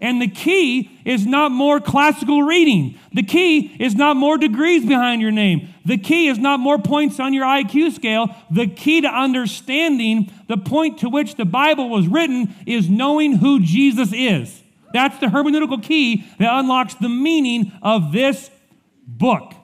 And the key is not more classical reading. The key is not more degrees behind your name. The key is not more points on your IQ scale. The key to understanding the point to which the Bible was written is knowing who Jesus is. That's the hermeneutical key that unlocks the meaning of this book.